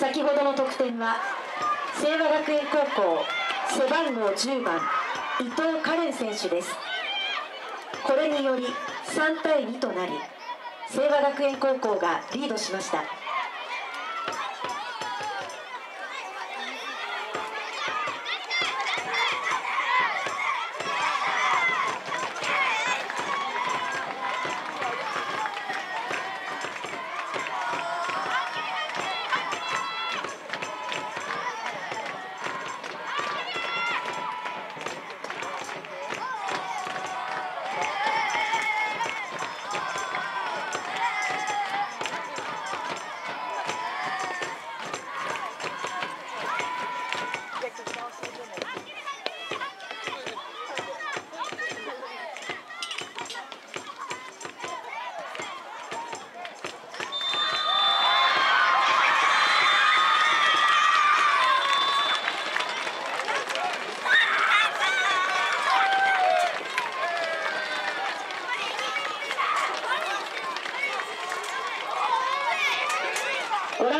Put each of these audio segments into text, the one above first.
先ほどの得点は清和学園高校背番号10番伊藤カレン選手です。これにより3対2となり清和学園高校がリードしました。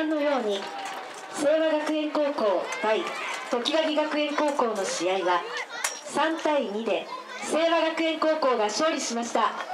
覧のように清和学園高校対時垣学園高校の試合は3対2で清和学園高校が勝利しました。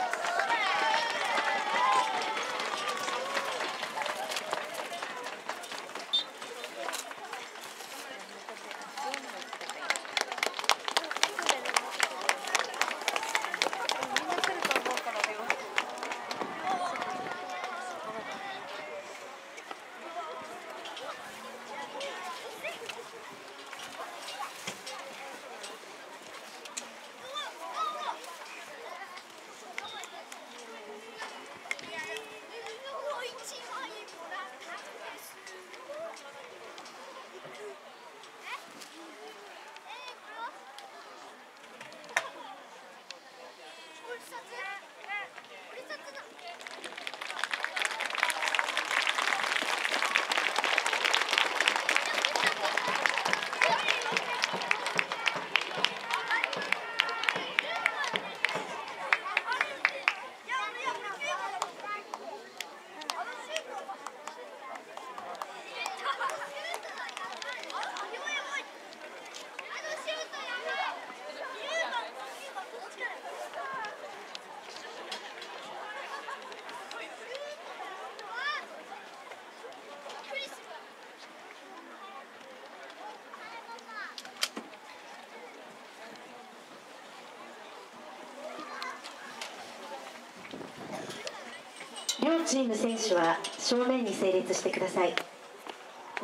両チーム選手は正面に整列してください。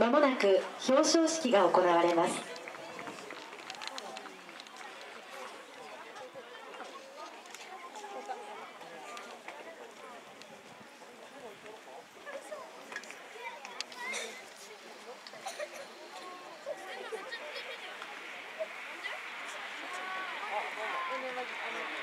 まもなく表彰式が行われます。あ